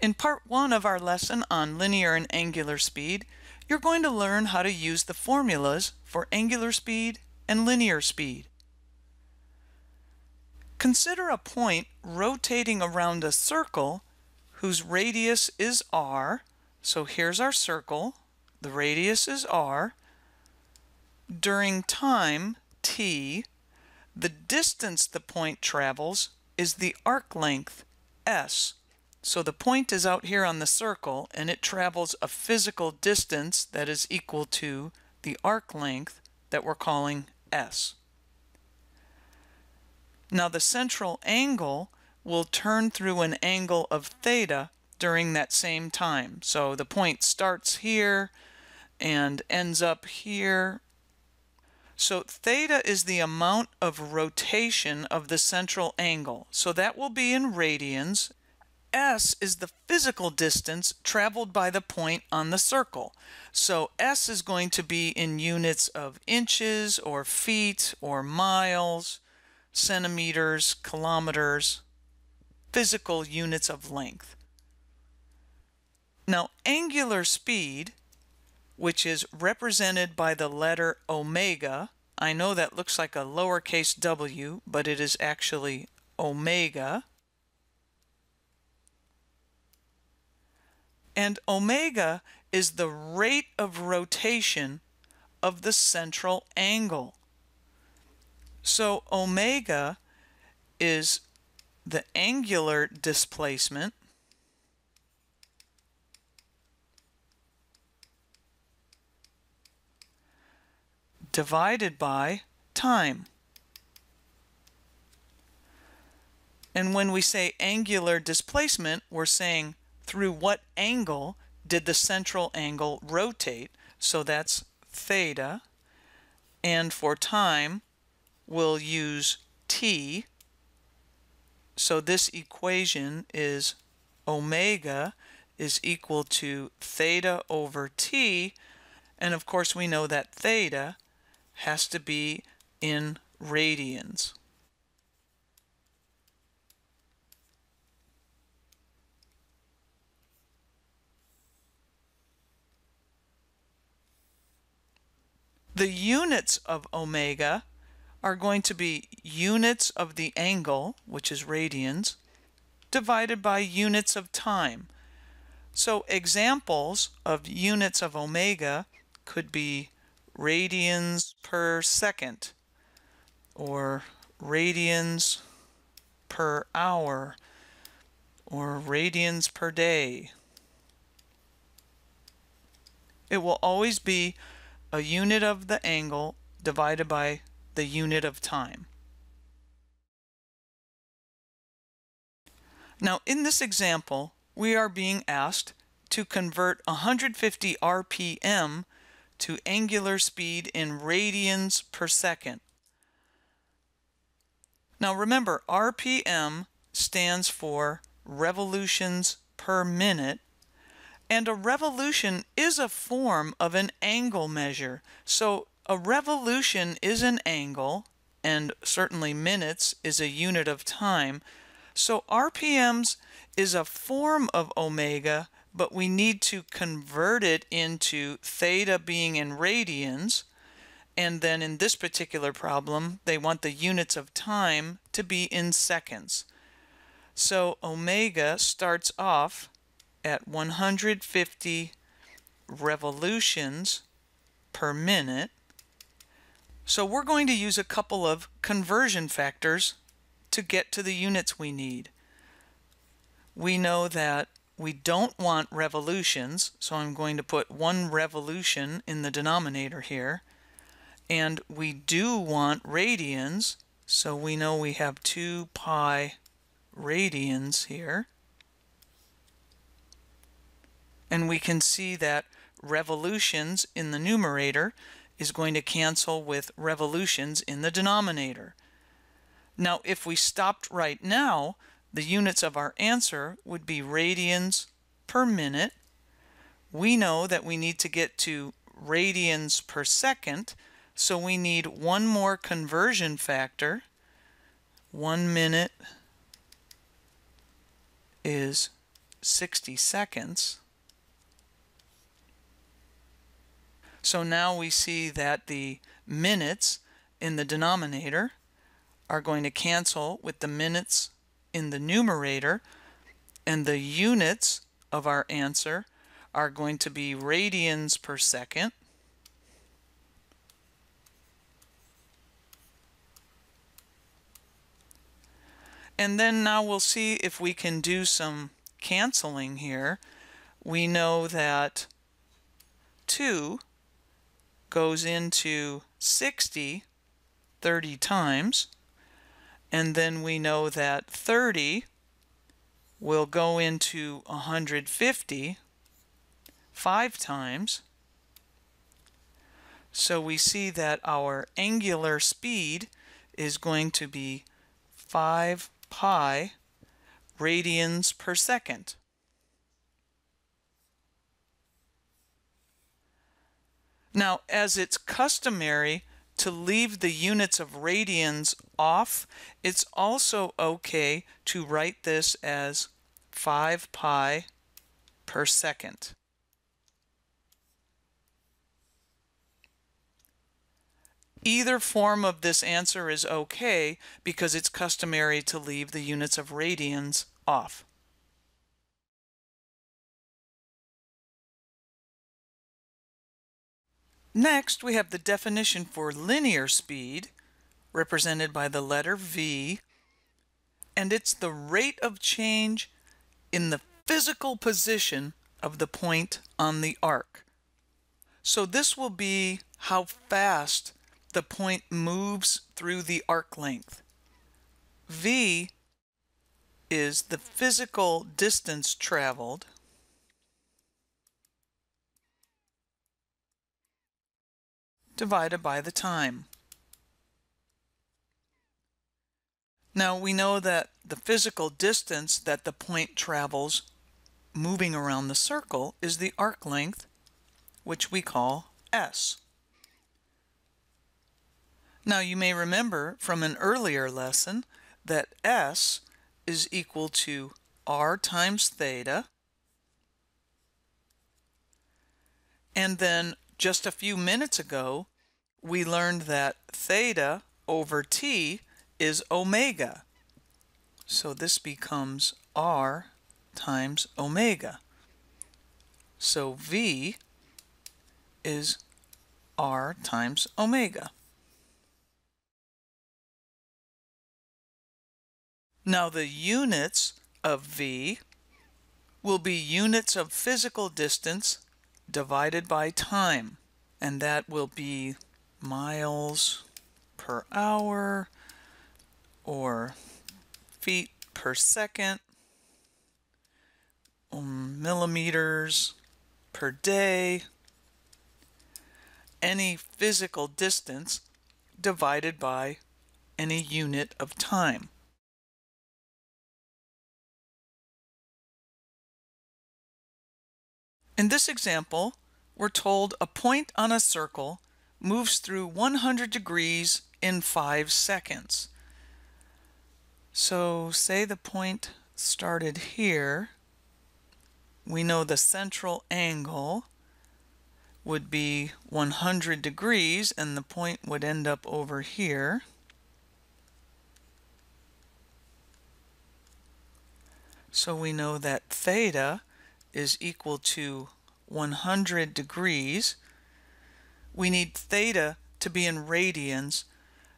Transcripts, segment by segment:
In part one of our lesson on linear and angular speed, you're going to learn how to use the formulas for angular speed and linear speed. Consider a point rotating around a circle whose radius is r. So here's our circle. The radius is r. During time, t, the distance the point travels is the arc length, s. So the point is out here on the circle and it travels a physical distance that is equal to the arc length that we're calling s. Now the central angle will turn through an angle of theta during that same time. So the point starts here and ends up here. So theta is the amount of rotation of the central angle. So that will be in radians. S is the physical distance traveled by the point on the circle. So S is going to be in units of inches or feet or miles centimeters, kilometers, physical units of length. Now, angular speed, which is represented by the letter omega, I know that looks like a lowercase w, but it is actually omega. And omega is the rate of rotation of the central angle. So omega is the angular displacement divided by time. And when we say angular displacement, we're saying through what angle did the central angle rotate? So that's theta. And for time, we'll use t. So this equation is omega is equal to theta over t. And of course, we know that theta has to be in radians. The units of omega are going to be units of the angle, which is radians, divided by units of time. So examples of units of omega could be radians per second or radians per hour or radians per day. It will always be a unit of the angle divided by the unit of time. Now in this example, we are being asked to convert 150 RPM to angular speed in radians per second. Now remember, RPM stands for revolutions per minute, and a revolution is a form of an angle measure. So a revolution is an angle, and certainly minutes is a unit of time. So RPMs is a form of omega, but we need to convert it into theta being in radians. And then in this particular problem, they want the units of time to be in seconds. So omega starts off at 150 revolutions per minute. So we're going to use a couple of conversion factors to get to the units we need. We know that we don't want revolutions, so I'm going to put one revolution in the denominator here. And we do want radians, so we know we have 2 pi radians here. And we can see that revolutions in the numerator is going to cancel with revolutions in the denominator. Now, if we stopped right now, the units of our answer would be radians per minute. We know that we need to get to radians per second, so we need one more conversion factor. One minute is 60 seconds. So now we see that the minutes in the denominator are going to cancel with the minutes in the numerator and the units of our answer are going to be radians per second And then now we'll see if we can do some canceling here. We know that 2 goes into 60 30 times. And then we know that 30 will go into 150 five times. So we see that our angular speed is going to be 5 pi radians per second. Now, as it's customary to leave the units of radians off, it's also okay to write this as 5 pi per second. Either form of this answer is okay because it's customary to leave the units of radians off. Next, we have the definition for linear speed, represented by the letter V, and it's the rate of change in the physical position of the point on the arc. So this will be how fast the point moves through the arc length. V is the physical distance traveled divided by the time. Now we know that the physical distance that the point travels moving around the circle is the arc length, which we call S. Now you may remember from an earlier lesson that S is equal to R times theta and then just a few minutes ago we learned that theta over T is omega. So this becomes R times omega. So V is R times omega. Now the units of V will be units of physical distance divided by time, and that will be miles per hour or feet per second or millimeters per day, any physical distance divided by any unit of time. In this example, we're told a point on a circle moves through 100 degrees in 5 seconds. So say the point started here. We know the central angle would be 100 degrees and the point would end up over here. So we know that theta is equal to 100 degrees. We need theta to be in radians,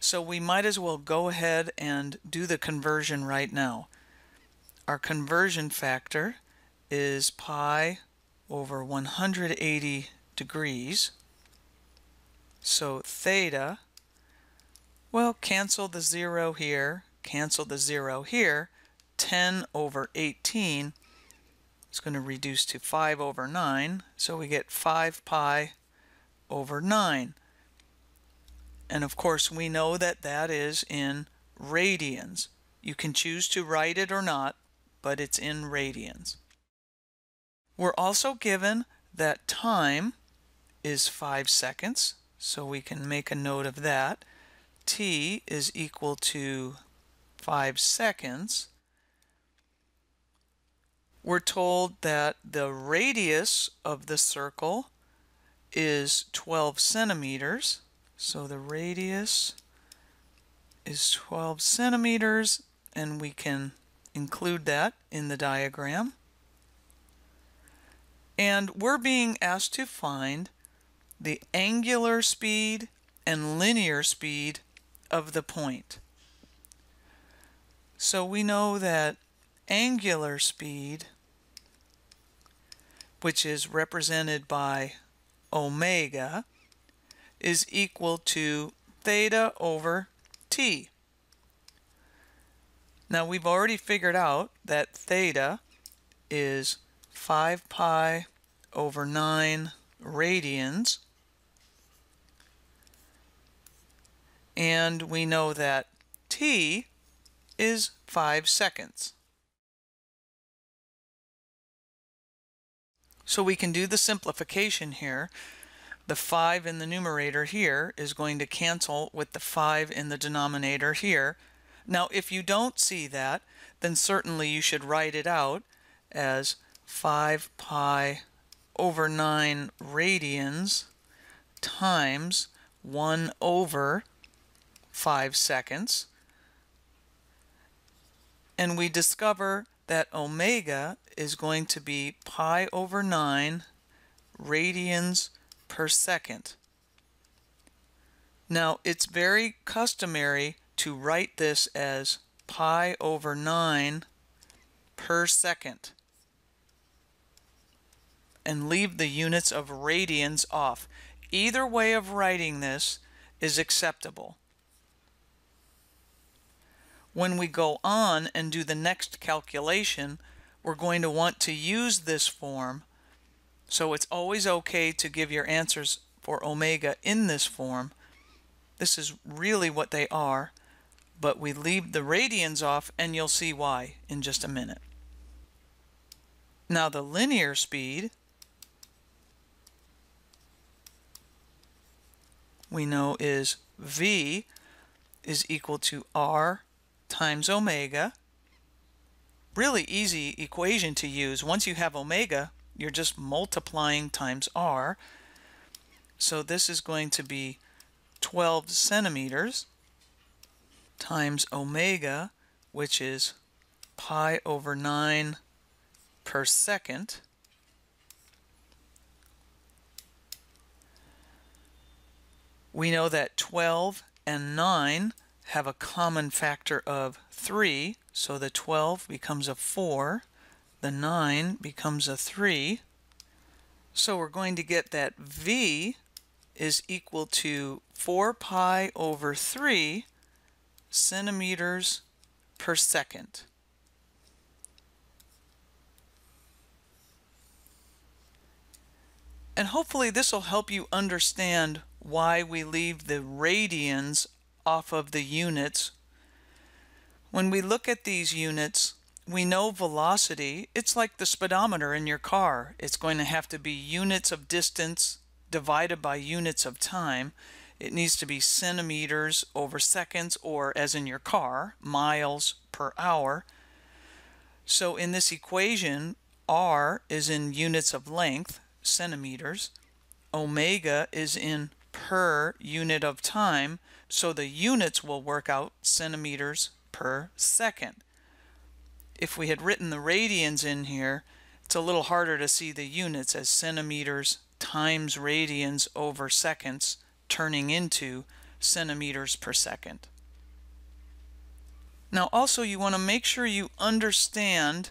so we might as well go ahead and do the conversion right now. Our conversion factor is pi over 180 degrees. So theta, well, cancel the zero here, cancel the zero here, 10 over 18 it's going to reduce to 5 over 9, so we get 5 pi over 9. And of course we know that that is in radians. You can choose to write it or not, but it's in radians. We're also given that time is 5 seconds, so we can make a note of that. t is equal to 5 seconds we're told that the radius of the circle is 12 centimeters. So the radius is 12 centimeters and we can include that in the diagram. And we're being asked to find the angular speed and linear speed of the point. So we know that angular speed which is represented by omega, is equal to theta over t. Now we've already figured out that theta is 5 pi over 9 radians. And we know that t is 5 seconds. So we can do the simplification here. The 5 in the numerator here is going to cancel with the 5 in the denominator here. Now if you don't see that, then certainly you should write it out as 5 pi over 9 radians times 1 over 5 seconds. And we discover that omega is going to be pi over 9 radians per second. Now it's very customary to write this as pi over 9 per second and leave the units of radians off. Either way of writing this is acceptable. When we go on and do the next calculation, we're going to want to use this form. So it's always okay to give your answers for omega in this form. This is really what they are, but we leave the radians off and you'll see why in just a minute. Now the linear speed we know is v is equal to r times omega. Really easy equation to use. Once you have omega, you're just multiplying times r. So this is going to be 12 centimeters times omega, which is pi over 9 per second. We know that 12 and 9 have a common factor of 3, so the 12 becomes a 4, the 9 becomes a 3. So we're going to get that V is equal to 4 pi over 3 centimeters per second. And hopefully this will help you understand why we leave the radians off of the units. When we look at these units, we know velocity, it's like the speedometer in your car. It's going to have to be units of distance divided by units of time. It needs to be centimeters over seconds or as in your car, miles per hour. So in this equation, r is in units of length, centimeters. Omega is in per unit of time, so the units will work out centimeters per second. If we had written the radians in here, it's a little harder to see the units as centimeters times radians over seconds turning into centimeters per second. Now also you want to make sure you understand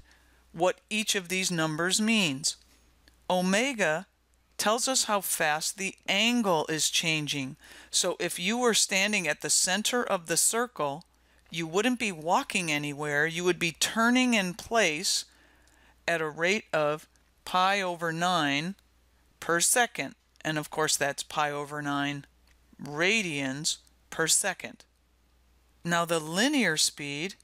what each of these numbers means. Omega tells us how fast the angle is changing. So if you were standing at the center of the circle, you wouldn't be walking anywhere. You would be turning in place at a rate of pi over 9 per second. And of course, that's pi over 9 radians per second. Now, the linear speed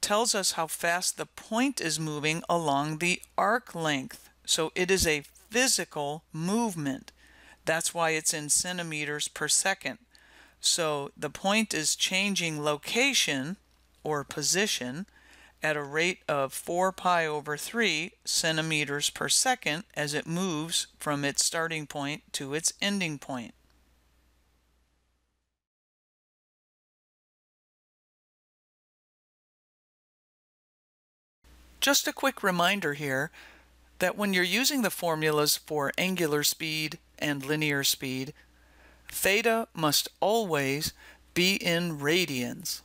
tells us how fast the point is moving along the arc length. So it is a physical movement. That's why it's in centimeters per second. So the point is changing location or position at a rate of 4 pi over 3 centimeters per second as it moves from its starting point to its ending point. Just a quick reminder here that when you're using the formulas for angular speed and linear speed, theta must always be in radians.